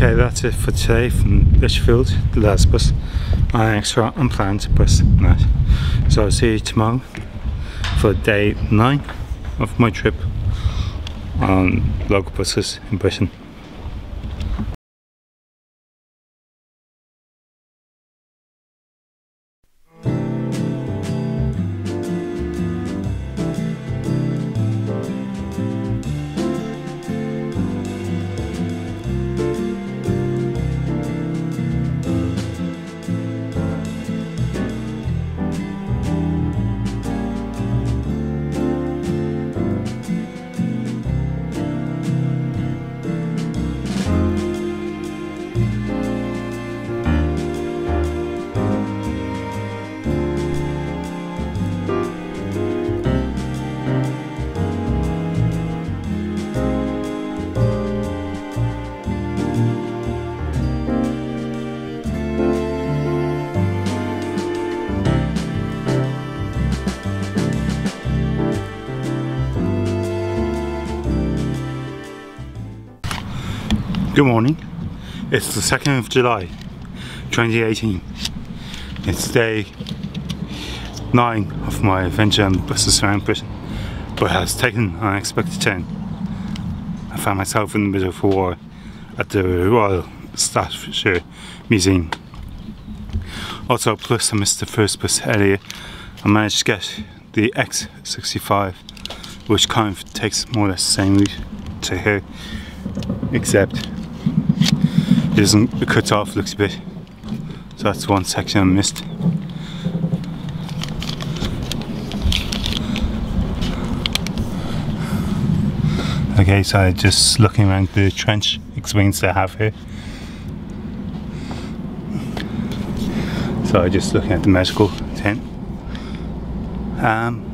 Okay, that's it for today from Lichfield, the last bus. My extra unplanned bus night. So I'll see you tomorrow for day nine of my trip on local buses in Britain. Good morning. It's the 2nd of July 2018. It's day 9 of my adventure on buses around Britain, but has taken an unexpected turn. I found myself in the middle of a war at the Royal Staffordshire Museum. Also, plus I missed the first bus earlier, I managed to get the X65, which kind of takes more or less the same route to here, except it isn't cut off looks a bit so that's one section I missed. Okay so I just looking around the trench experience they have here. So I just looking at the medical tent. Um,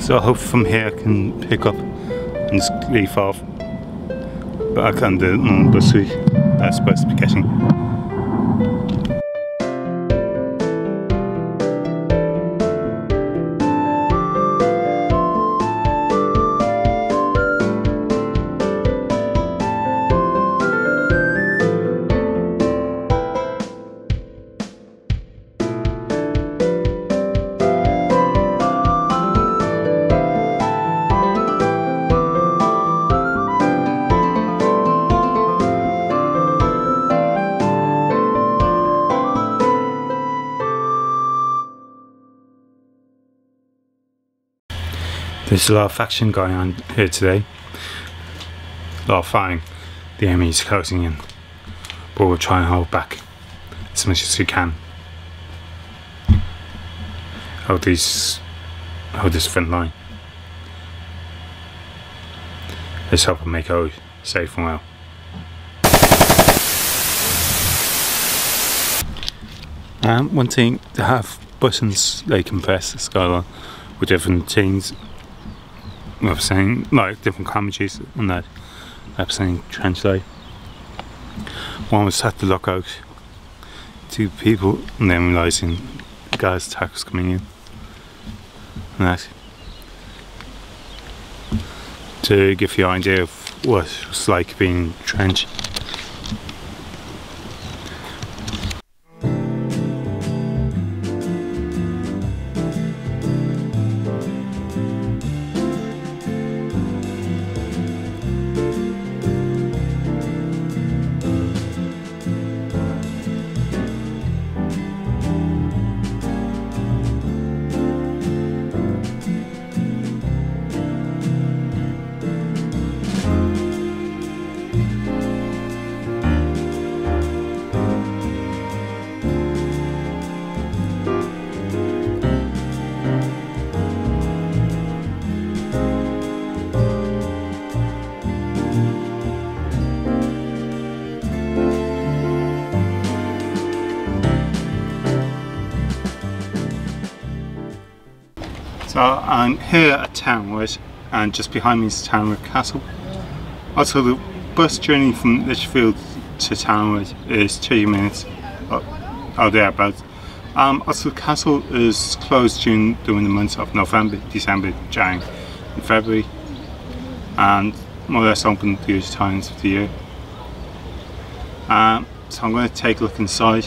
so I hope from here I can pick up and just leave off but I can't do it on the bus that's supposed to be getting. There's a lot of action going on here today. A lot of fighting. The enemy is closing in. But we'll try and hold back as much as we can. Hold these hold this front line. Let's help we make out safe and well. Um, one thing to have buttons they can press skyline with different things I'm saying like different commentaries on that I'm saying translate. One was set to look out two people and then realising the guys attack was coming in. And that to give you an idea of what it was like being trench So I'm here at Tamworth and just behind me is Tamworth Castle. Also the bus journey from Lichfield to Tamworth is 30 minutes or, or thereabouts. Um, also the castle is closed during, during the months of November, December, January and February and more or less open the other times of the year. Um, so I'm going to take a look inside.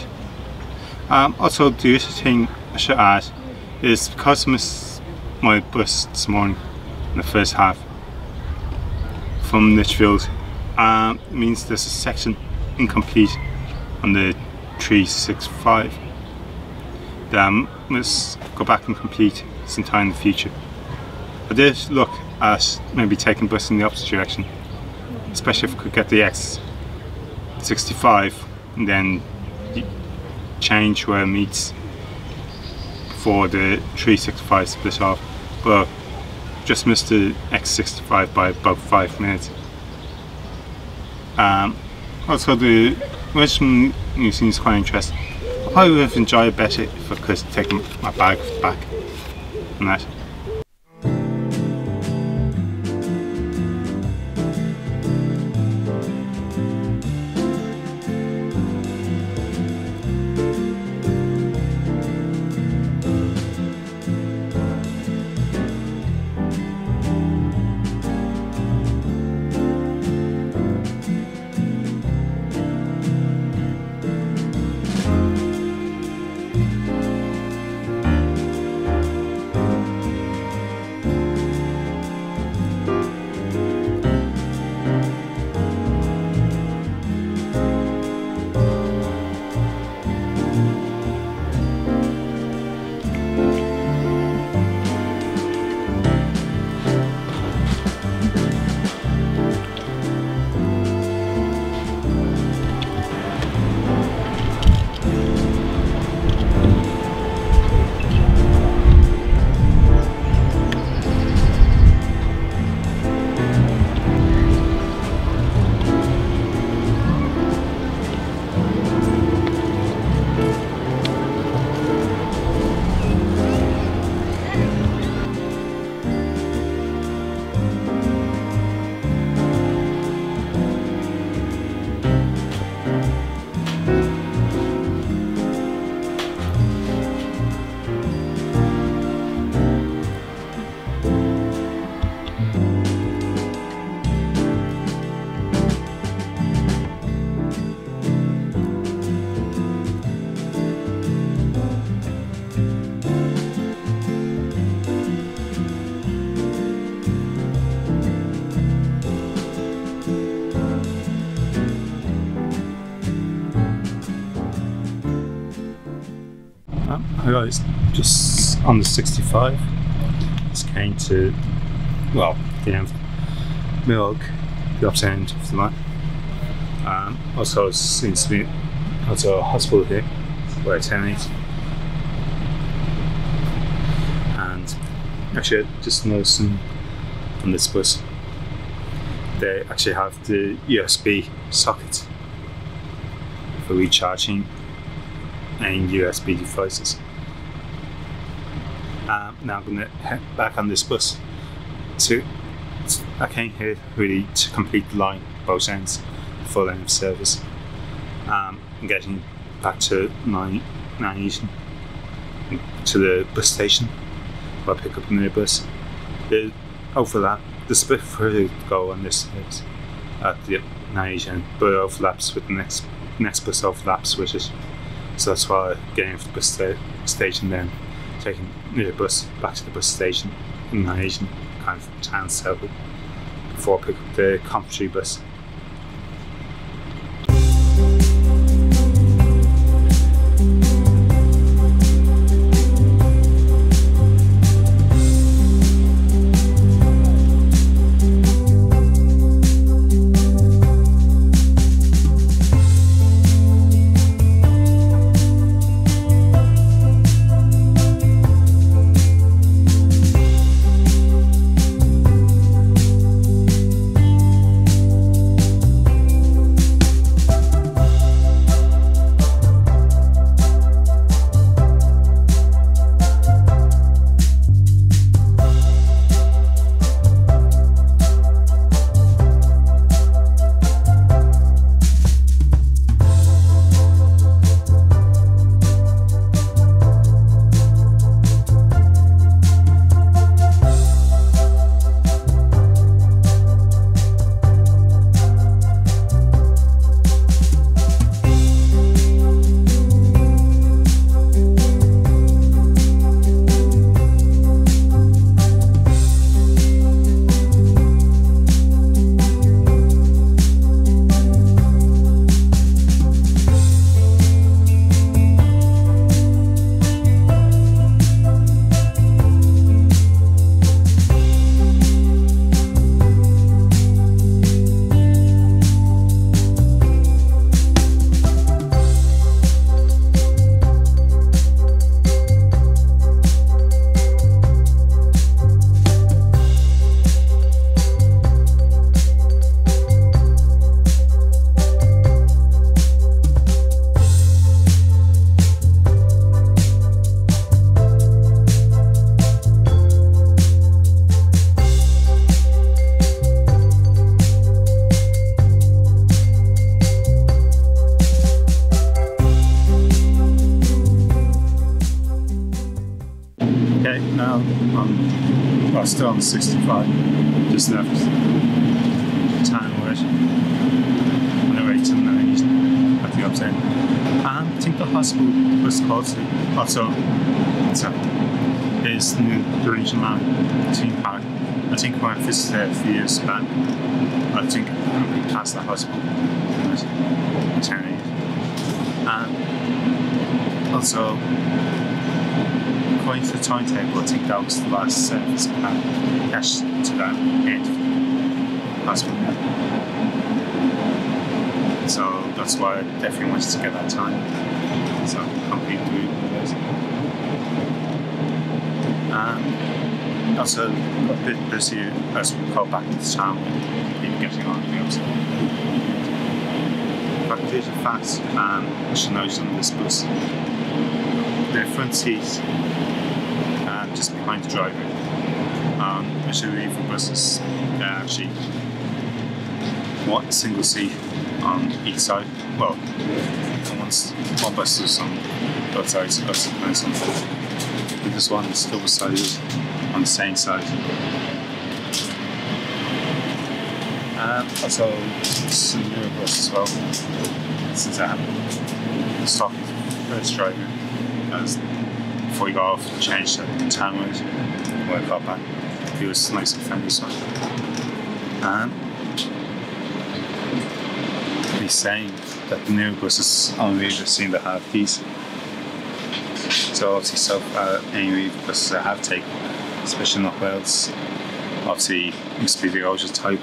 Um, also, the other thing I should add is because my bus this morning in the first half from Lichfield, um, means there's a section incomplete on the 365 that I must go back and complete sometime in the future. I did look at maybe taking bus in the opposite direction, especially if I could get the X65 and then change where it meets for the 365 split off, but just missed the X65 by about 5 minutes. Um, also the Regiment Museum is quite interesting. I probably would have enjoyed it better if I could taken my bag back and that. Hi guys, just under 65, just came to, well, the end Milk, the opposite end of the line. Um, also, seems to be also a hospital here where I terminate. And actually, I just noticing on this bus, they actually have the USB socket for recharging and USB devices. Um, now I'm going to head back on this bus. To, I came here really to complete the line, both ends, full end of service. Um, I'm getting back to Nine Eaton to the bus station where I pick up another bus. The overlap, the split further to go on this at the Nine but overlaps with the next next bus overlaps with it. So that's why I'm getting off the bus sta- station then taking the bus back to the bus station in my Asian kind of town circle before I pick up the Coventry bus. On, well, still on 65, just enough left Tamworth on the way to Malaysia at the upside. And I think the hospital was to also so, is the new Doreen Land theme park. I think when I visited there a few years back, I think we the hospital in the town. And also according to the timetable, I think that was the last service plan to that end hospital. So that's why I definitely wanted to get that time. So complete through this. Um, and also a bit busy as we go back into town people getting on the outside. Faculties are fast and I should note on this bus. The front seat just behind the driver. Um, leave the buses actually one single seat on each side. Well, once one bus is on both sides, bus depends on but this one is double on the same side. Um, also, it's a newer bus as well. Since I have stock first driver as before we got off, changed to Tamworth when I got back. He was nice and friendly, so. And he's saying that the new buses only just seem to have these. So obviously, so far, any buses I have taken, especially North Wales, obviously to be the Oja type